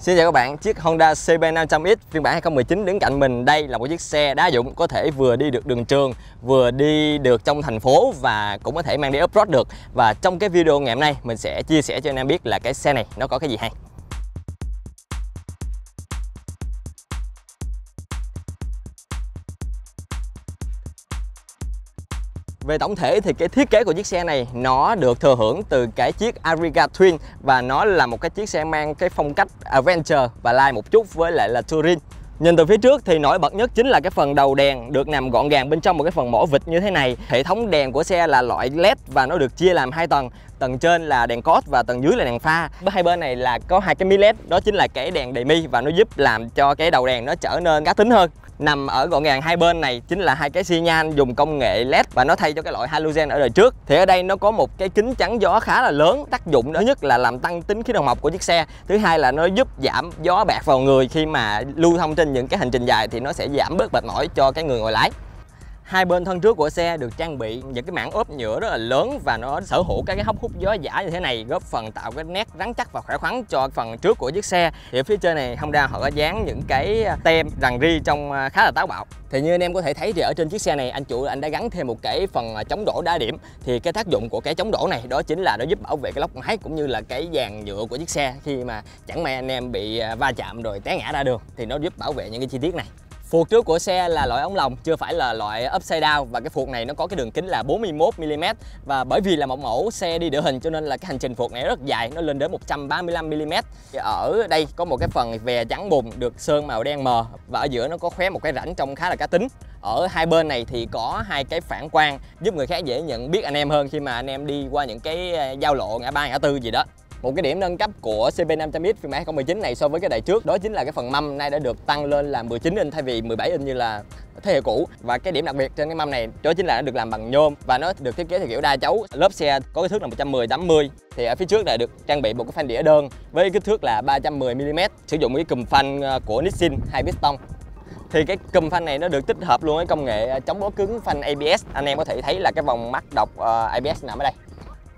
Xin chào các bạn, chiếc Honda CB500X phiên bản 2019 đứng cạnh mình đây là một chiếc xe đá dụng có thể vừa đi được đường trường, vừa đi được trong thành phố và cũng có thể mang đi off-road được. Và trong cái video ngày hôm nay mình sẽ chia sẻ cho anh em biết là cái xe này nó có cái gì hay. Về tổng thể thì cái thiết kế của chiếc xe này nó được thừa hưởng từ cái chiếc Ariga Twin và nó là một cái chiếc xe mang cái phong cách Adventure và lai một chút với lại là Touring. Nhìn từ phía trước thì nổi bật nhất chính là cái phần đầu đèn được nằm gọn gàng bên trong một cái phần mỏ vịt như thế này. Hệ thống đèn của xe là loại LED và nó được chia làm hai tầng. Tầng trên là đèn cốt và tầng dưới là đèn pha. Hai bên này là có hai cái mi LED, đó chính là cái đèn đầy mi và nó giúp làm cho cái đầu đèn nó trở nên cá tính hơn nằm ở gọn gàng hai bên này chính là hai cái xi nhan dùng công nghệ led và nó thay cho cái loại halogen ở đời trước. Thì ở đây nó có một cái kính chắn gió khá là lớn, tác dụng thứ nhất là làm tăng tính khí động học của chiếc xe. Thứ hai là nó giúp giảm gió bạc vào người khi mà lưu thông trên những cái hành trình dài thì nó sẽ giảm bớt mệt mỏi cho cái người ngồi lái hai bên thân trước của xe được trang bị những cái mảng ốp nhựa rất là lớn và nó sở hữu các cái hốc hút gió giả như thế này, góp phần tạo cái nét rắn chắc và khỏe khoắn cho phần trước của chiếc xe. Thì ở phía trên này, Honda họ có dán những cái à, tem rằng ri trong à, khá là táo bạo. Thì như anh em có thể thấy thì ở trên chiếc xe này, anh chủ anh đã gắn thêm một cái phần à, chống đổ đa điểm. Thì cái tác dụng của cái chống đổ này đó chính là nó giúp bảo vệ cái lốc máy cũng như là cái dàn nhựa của chiếc xe khi mà chẳng may anh em bị va chạm rồi té ngã ra đường. Thì nó giúp bảo vệ những cái chi tiết này. Phuộc trước của xe là loại ống lồng, chưa phải là loại upside down và cái phuộc này nó có cái đường kính là 41mm và bởi vì là một mẫu xe đi địa hình cho nên là cái hành trình phuộc này rất dài, nó lên đến 135mm. Ở đây có một cái phần vè trắng bùn được sơn màu đen mờ và ở giữa nó có khóe một cái rãnh trông khá là cá tính. Ở hai bên này thì có hai cái phản quang giúp người khác dễ nhận biết anh em hơn khi mà anh em đi qua những cái ờ, giao lộ ngã ba ngã tư gì đó. Một cái điểm nâng cấp của CB500X phiên bản 2019 này so với cái đời trước, đó chính là cái phần mâm nay đã được tăng lên là 19 inch thay vì 17 inch như là thế hệ cũ. Và cái điểm đặc biệt trên cái mâm này, đó chính là nó được làm bằng nhôm và nó được thiết kế theo kiểu đa chấu. Lớp xe có kích thước là 110 80 thì ở phía trước này được trang bị một cái phanh đĩa đơn với kích thước là 310 mm sử dụng cái cùm phanh ờ, của Nissin hai piston. Thì cái cùm phanh này nó được tích hợp luôn với công nghệ ờ, chống bó cứng phanh ABS anh em có thể thấy là cái vòng mắt đọc ờ, ABS nằm ở đây.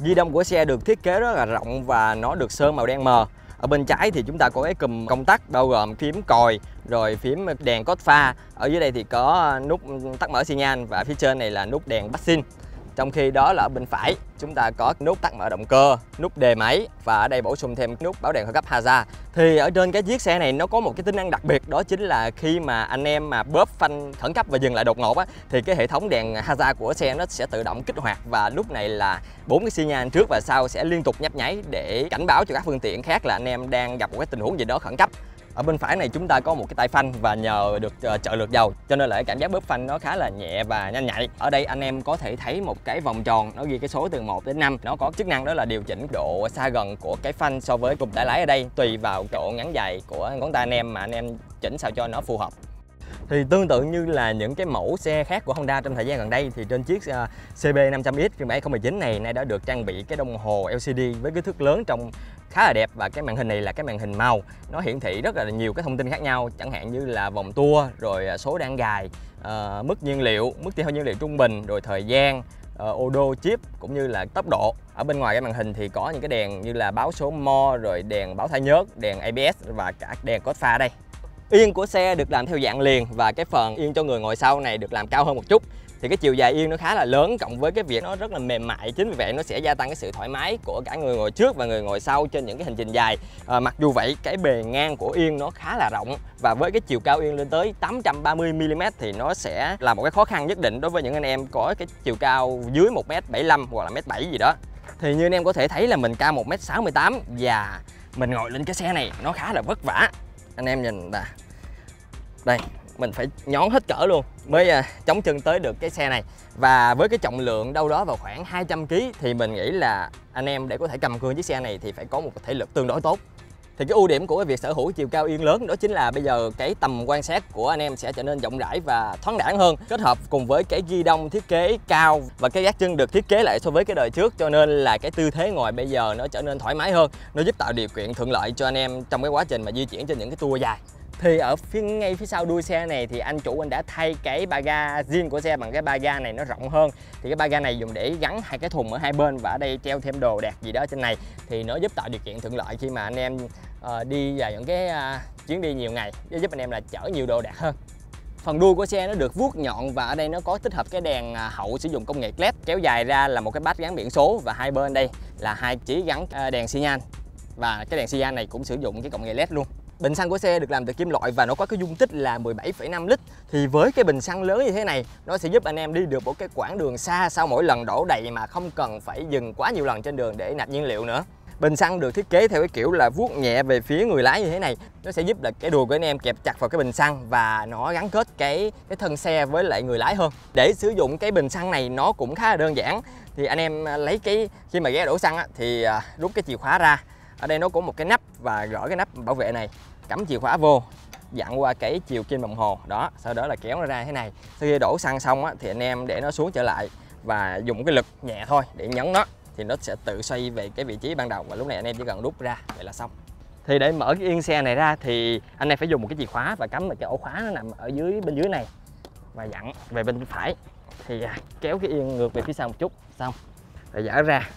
Di động của xe được thiết kế rất là rộng và nó được sơn màu đen mờ. Ở bên trái thì chúng ta có cái cùm công tắc bao gồm phím còi, rồi phím đèn cốt pha. Ở dưới đây thì có nút tắt mở xi nhan và phía trên này là nút đèn passing. Trong khi đó là ở bên phải chúng ta có nút tắt mở động cơ, nút đề máy và ở đây bổ sung thêm nút báo đèn khẩn cấp hazard. Thì ở trên cái chiếc xe này nó có một cái tính năng đặc biệt đó chính là khi mà anh em mà bóp phanh khẩn cấp và dừng lại đột ngột á thì cái hệ thống đèn hazard của xe nó sẽ tự động kích hoạt và lúc này là bốn cái xi nhan trước và sau sẽ liên tục nhấp nháy để cảnh báo cho các phương tiện khác là anh em đang gặp một cái tình huống gì đó khẩn cấp ở bên phải này chúng ta có một cái tay phanh và nhờ được uh, trợ lực dầu cho nên là cái cảm giác bóp phanh nó khá là nhẹ và nhanh nhạy. Ở đây anh em có thể thấy một cái vòng tròn nó ghi cái số từ 1 đến 5 nó có chức năng đó là điều chỉnh độ xa gần của cái phanh so với cụm tay lái ở đây tùy vào độ ngắn dài của ngón tay anh em mà anh em chỉnh sao cho nó phù hợp. Thì tương tự như là những cái mẫu xe khác của Honda trong thời gian gần đây thì trên chiếc CB500X phiên bản 2019 này nay đã được trang bị cái đồng hồ LCD với kích thước lớn trong khá là đẹp và cái màn hình này là cái màn hình màu. Nó hiển thị rất là nhiều cái thông tin khác nhau chẳng hạn như là vòng tua rồi à, số đang gài uh, ờ, mức nhiên liệu mức tiêu hao nhiên liệu trung bình rồi thời gian uh, ô đô chip cũng như là tốc độ. Ở bên ngoài cái màn hình thì có những cái đèn như là báo số mo rồi đèn báo thay nhớt đèn ABS và cả đèn cốt pha đây. Yên của xe được làm theo dạng liền và cái phần yên cho người ngồi sau này được làm cao hơn một chút thì cái chiều dài yên nó khá là lớn cộng với cái việc nó rất là mềm mại. Chính vì vậy nó sẽ gia tăng cái sự thoải mái của cả người ngồi trước và người ngồi sau trên những cái hành trình dài. À, mặc dù vậy cái bề ngang của yên nó khá là rộng và với cái chiều cao yên lên tới 830 mm thì nó sẽ là một cái khó khăn nhất định đối với những anh em có cái chiều cao dưới 1m75 hoặc là 1m7 gì đó. Thì như anh em có thể thấy là mình cao 1m68 và mình ngồi lên cái xe này nó khá là vất vả. Anh em nhìn nè. Đây mình phải nhón hết cỡ luôn mới à, chống chân tới được cái xe này. Và với cái trọng lượng đâu đó vào khoảng 200 kg thì mình nghĩ là anh em để có thể cầm cương chiếc xe này thì phải có một thể lực tương đối tốt. Thì cái ưu điểm của cái việc sở hữu chiều cao yên lớn đó chính là bây giờ cái tầm quan sát của anh em sẽ trở nên rộng rãi và thoáng đãng hơn kết hợp cùng với cái ghi đông thiết kế cao và cái gác chân được thiết kế lại so với cái đời trước cho nên là cái tư thế ngồi bây giờ nó trở nên thoải mái hơn nó giúp tạo điều kiện thuận lợi cho anh em trong cái quá trình mà di chuyển trên những cái tour dài thì ở phía ngay phía sau đuôi xe này thì anh chủ anh đã thay cái ba ga riêng của xe bằng cái ba ga này nó rộng hơn. Thì cái ba ga này dùng để gắn hai cái thùng ở hai bên và ở đây treo thêm đồ đạc gì đó trên này. Thì nó giúp tạo điều kiện thuận lợi khi mà anh em uh, đi vào những cái uh, chuyến đi nhiều ngày. Để giúp anh em là chở nhiều đồ đạc hơn. Phần đuôi của xe nó được vuốt nhọn và ở đây nó có tích hợp cái đèn ờ, hậu sử dụng công nghệ LED kéo dài ra là một cái bát gắn biển số và hai bên đây là hai chỉ gắn đèn xi nhan. Và cái đèn xi nhan này cũng sử dụng cái công nghệ LED luôn. Bình xăng của xe được làm từ kim loại và nó có cái dung tích là 17,5 lít. Thì với cái bình xăng lớn như thế này Nó sẽ giúp anh em đi được một cái quãng đường xa sau mỗi lần đổ đầy mà không cần phải dừng quá nhiều lần trên đường để nạp nhiên liệu nữa. Bình xăng được thiết kế theo cái kiểu là vuốt nhẹ về phía người lái như thế này. Nó sẽ giúp là cái đùi của anh em kẹp chặt vào cái bình xăng Và nó gắn kết cái cái thân xe với lại người lái hơn. Để sử dụng cái bình xăng này nó cũng khá là đơn giản. Thì anh em à, lấy cái khi mà ghé đổ xăng á, thì à, rút cái chìa khóa ra. Ở đây nó có một cái nắp và gỡ cái nắp bảo vệ này cắm chìa khóa vô dặn qua cái chiều kim đồng hồ đó sau đó là kéo nó ra thế này. Sau khi đổ xăng xong á, thì anh em để nó xuống trở lại và dùng cái lực nhẹ thôi để nhấn nó thì nó sẽ tự xoay về cái vị trí ban đầu và lúc này anh em chỉ cần rút ra vậy là xong. Thì để mở cái yên xe này ra thì anh em phải dùng một cái chìa khóa và cắm vào cái ổ khóa nó nằm ở dưới bên dưới này và dặn về bên phải. Thì à, kéo cái yên ngược về phía sau một chút xong. Rồi dở ra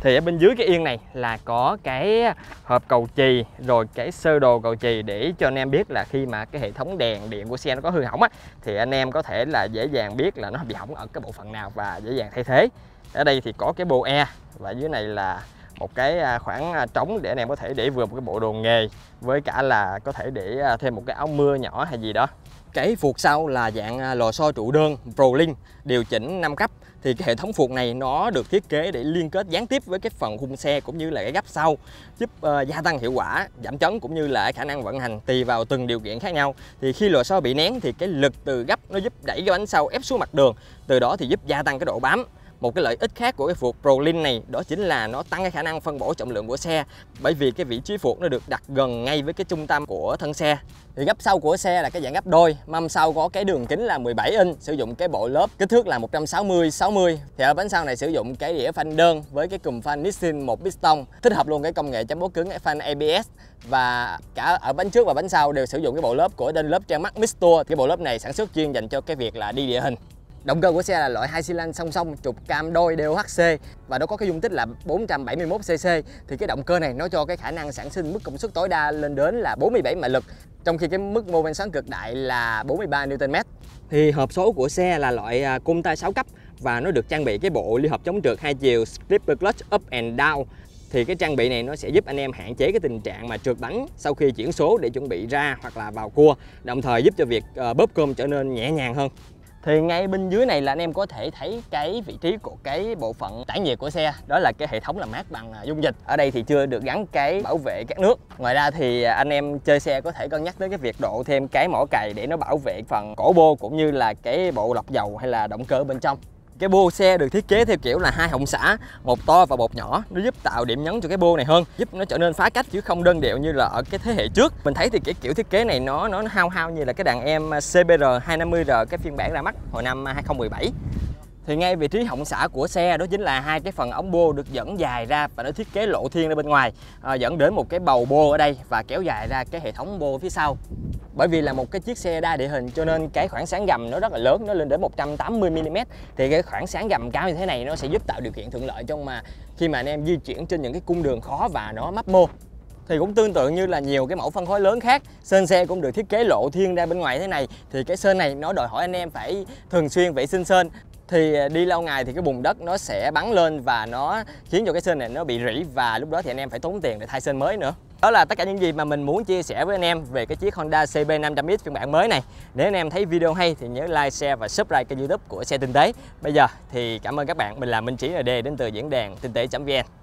thì ở bên dưới cái yên này là có cái à, hộp cầu chì, rồi cái sơ đồ cầu chì để cho anh em biết là khi mà cái hệ thống đèn điện của xe nó có hư hỏng á, thì anh em có thể là dễ dàng biết là nó bị hỏng ở cái bộ phận nào và dễ dàng thay thế. Ở đây thì có cái bộ e và dưới này là một cái à, khoảng à, trống để anh em có thể để vừa một cái bộ đồ nghề với cả là có thể để thêm một cái áo mưa nhỏ hay gì đó cái phuộc sau là dạng à, lò xo trụ đơn ProLink điều chỉnh 5 cấp thì cái hệ thống phuộc này nó được thiết kế để liên kết gián tiếp với cái phần khung xe cũng như là cái gấp sau giúp uh, gia tăng hiệu quả giảm chấn cũng như là khả năng vận hành tùy vào từng điều kiện khác nhau. Thì khi lò xo bị nén thì cái lực từ gấp nó giúp đẩy cái bánh sau ép xuống mặt đường từ đó thì giúp gia tăng cái độ bám một cái lợi ích khác của cái phuộc ProLin này, đó chính là nó tăng cái khả năng phân bổ trọng lượng của xe. Bởi vì cái vị trí phuộc nó được đặt gần ngay với cái trung tâm của thân xe. Thì gấp sau của xe là cái dạng gấp đôi, mâm sau có cái đường kính là 17 inch, sử dụng cái bộ lớp kích thước là 160 60 thì ở bánh sau này sử dụng cái đĩa phanh đơn với cái cùm phanh Nissin một piston, thích hợp luôn cái công nghệ chấm bố cứng phanh ABS và cả ở bánh trước và bánh sau đều sử dụng cái bộ lớp của Dunlop Tremax Mixtour cái bộ lớp này sản xuất chuyên dành cho cái việc là đi địa hình. Động cơ của xe là loại hai xi lanh song song trục cam đôi DOHC và nó có cái dung tích là 471cc thì cái động cơ này nó cho cái khả năng sản sinh mức công suất tối đa lên đến là 47 mã lực trong khi cái mức mô men xoắn cực đại là 43 Nm. Thì hộp số của xe là loại à, cung tay 6 cấp và nó được trang bị cái bộ ly hợp chống trượt hai chiều Slipper Clutch Up and Down. Thì cái trang bị này nó sẽ giúp anh em hạn chế cái tình trạng mà trượt bánh sau khi chuyển số để chuẩn bị ra hoặc là vào cua đồng thời giúp cho việc ờ, bóp cơm trở nên nhẹ nhàng hơn thì ngay bên dưới này là anh em có thể thấy cái vị trí của cái bộ phận tản nhiệt của xe, đó là cái hệ thống làm mát bằng à, dung dịch. Ở đây thì chưa được gắn cái bảo vệ các nước. Ngoài ra thì à, anh em chơi xe có thể cân nhắc tới cái việc độ thêm cái mỏ cày để nó bảo vệ phần cổ bô cũng như là cái bộ lọc dầu hay là động cơ bên trong cái bô xe được thiết kế theo kiểu là hai họng xả một to và một nhỏ. Nó giúp tạo điểm nhấn cho cái bô này hơn giúp nó trở nên phá cách chứ không đơn điệu như là ở cái thế hệ trước. Mình thấy thì cái kiểu thiết kế này nó nó hao hao như là cái đàn em à, CBR 250R cái phiên bản ra mắt hồi năm à, 2017 thì ngay vị trí họng xả của xe đó chính là hai cái phần ống bô được dẫn dài ra và nó thiết kế lộ thiên ra bên ngoài à, dẫn đến một cái bầu bô ở đây và kéo dài ra cái hệ thống bô phía sau bởi vì là một cái chiếc xe đa địa hình, cho nên cái khoảng sáng gầm nó rất là lớn, nó lên đến 180 mm thì cái khoảng sáng gầm cao như thế này nó sẽ giúp tạo điều kiện thuận lợi trong mà khi mà anh em di chuyển trên những cái cung đường khó và nó mấp mô. Thì cũng tương tự như là nhiều cái mẫu phân khối lớn khác, sơn xe cũng được thiết kế lộ thiên ra bên ngoài thế này. Thì cái sơn này nó đòi hỏi anh em phải thường xuyên vệ sinh sơn thì à, đi lâu ngày thì cái bùn đất nó sẽ bắn lên và nó khiến cho cái sên này nó bị rỉ và lúc đó thì anh em phải tốn tiền để thay sên mới nữa đó là tất cả những gì mà mình muốn chia sẻ với anh em về cái chiếc Honda CB500X phiên bản mới này. Nếu anh em thấy video hay thì nhớ like, share và subscribe kênh youtube của xe tinh tế. Bây giờ thì cảm ơn các bạn, mình là Minh Trí ND đến từ diễn đàn tinh tế.vn.